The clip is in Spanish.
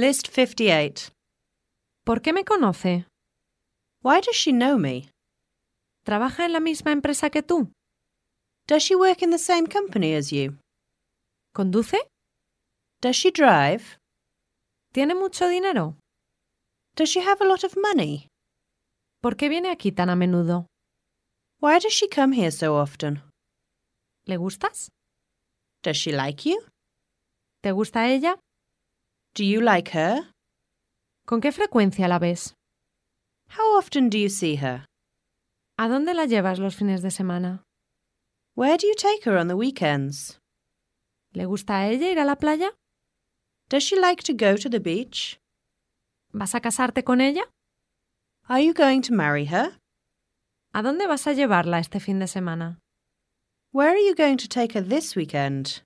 List 58. ¿Por qué me conoce? Why does she know me? ¿Trabaja en la misma empresa que tú? Does she work in the same company as you? ¿Conduce? Does she drive? ¿Tiene mucho dinero? Does she have a lot of money? ¿Por qué viene aquí tan a menudo? Why does she come here so often? ¿Le gustas? Does she like you? ¿Te gusta ella? Do you like her? ¿Con qué frecuencia la ves? How often do you see her? ¿A dónde la llevas los fines de semana? Where do you take her on the weekends? ¿Le gusta a ella ir a la playa? Does she like to go to the beach? ¿Vas a casarte con ella? Are you going to marry her? ¿A dónde vas a llevarla este fin de semana? Where are you going to take her this weekend?